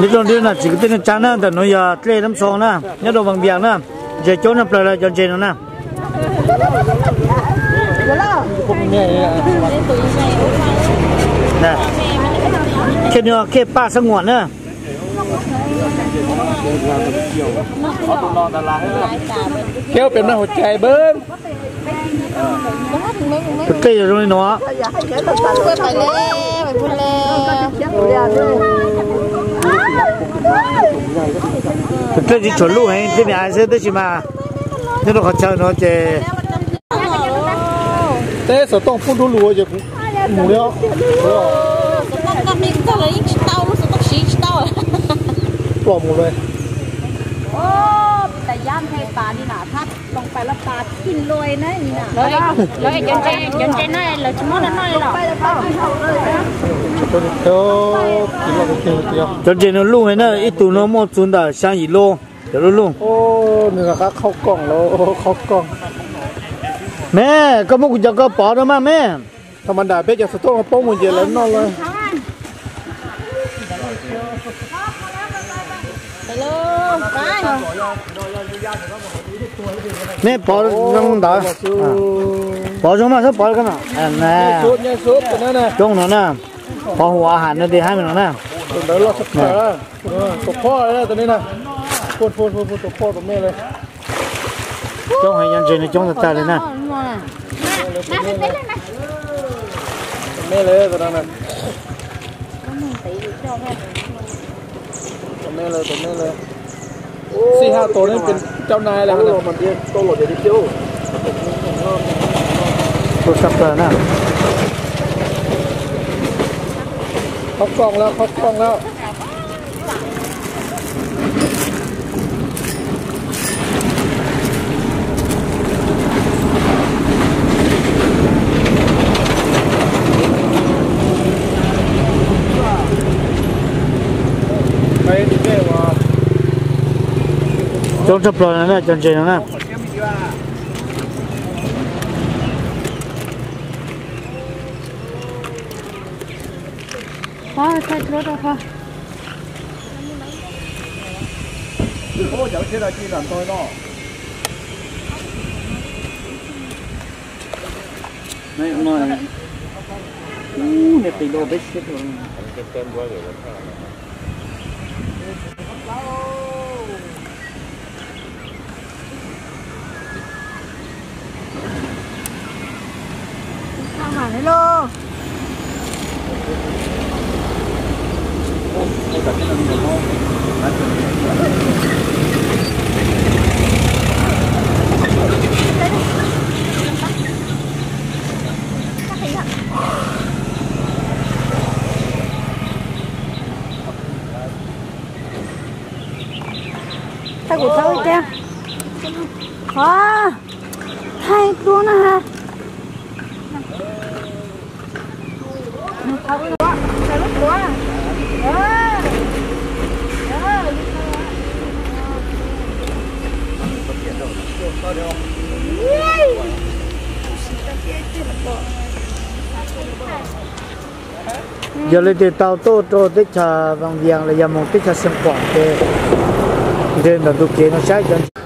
nhất là điều là chỉ có tên chán nữa, แต่ nó giờ tre lắm xong nè, nhất đồ bằng biển nè, giờ chỗ nào plei là chọn chơi nữa nè. nè, khi nữa khi ba sang ngoạn nè. kéo bên nó hồ chạy bơm. bớt cây rồi nó. phải lên, phải lên. นนะนะแค่นี้แค่ป้าสงวนนะ เกี่ยวเป็นหน้าหัวใจเบิ้ง ก็เกยอยู่ตรงนี้เนาะ ไปเลยไปพูดเลย ก็เกยที่ชนลูกให้ที่นี่ไอ้เสือได้ใช่ไหมนี่เราเขาเช่าเนาะเจ เต้สต้องพูดรู้ๆจะหมูแล้ว ต้องกับนี่ก็เลยยิ่งเต้ารู้สึกต้องชี้เต้า ปลอมหมดเลย โอ้แต่ย่างให้ปลานี่นะถ้าลงไปแล้วปลากินรวยนะนี่นะเลยเลยจนใจจนใจน้อยเลยชั่วโมงนั้นน้อยหรอก ตัวนี้เดี๋ยวกินเราเกี่ยวเกี่ยว จนเจนลูกให้นะอีตัวน้องมอจุนดาช่างอีโล เดี๋ยวลูก โอ้เนื้อครับเข้ากล่องแล้วเข้ากล่อง แม่ก็มุกจะก็ปอดมาแม่ ธรรมดาเป๊ะจะสต๊อกโป้งมันเย็นแล้วนอนเลย ไปเลยไป แม่ปอน้องดา สู้ ปอจงมาสักปอกันนะอันน่ะ ซุปเนี่ยซุปตัวนั้นน่ะ จงหน่อยนะพอหัวอาหารนั่นดีให้มันหน่อยนะ เดี๋ยวเราสักขาตกพ่อเลยตัวนี้นะ พูดพูดพูดพูดตกพ่อตกแม่เลย จงให้ยันเจนจงตาเลยนะ ตกแม่เลยตัวนั้นน่ะตกแม่เลยตกแม่เลยสี่ห้าตัวนี่เป็นเจ้านายแล้วนะมันเรียนโตหลดเดี๋ยวเดียว ตัวสับเลยนะ เขากล้องแล้วเขากล้องแล้ว Don't jump on that, don't jump on that. Hoa, chạy lốt đâu hoa. Ô, cháu chết là chi làm tôi đó. Này, nói. Ú, nè, tỷ đô bếp chết rồi. Cái tên quá rồi. hẳn đấy lô Sao của cháu kia? Có hai đuông nữa ha. Không đó sao lúc quá. Ờ. Ờ giờ lên thì tàu tô tô tích trà vàng vàng là giờ một tích trà sân quảng thế nên là tôi kia nó sai cho